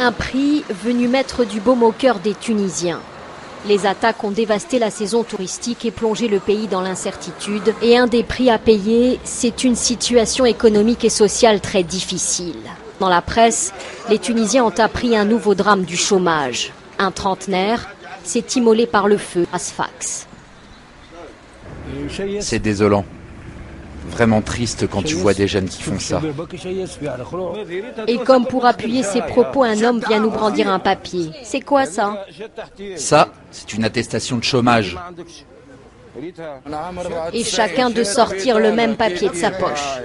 Un prix venu mettre du baume au cœur des Tunisiens. Les attaques ont dévasté la saison touristique et plongé le pays dans l'incertitude. Et un des prix à payer, c'est une situation économique et sociale très difficile. Dans la presse, les Tunisiens ont appris un nouveau drame du chômage. Un trentenaire s'est immolé par le feu à. C'est désolant. Vraiment triste quand tu vois des jeunes qui font ça. Et comme pour appuyer ses propos, un homme vient nous brandir un papier. C'est quoi ça? Ça, c'est une attestation de chômage. Et chacun de sortir le même papier de sa poche.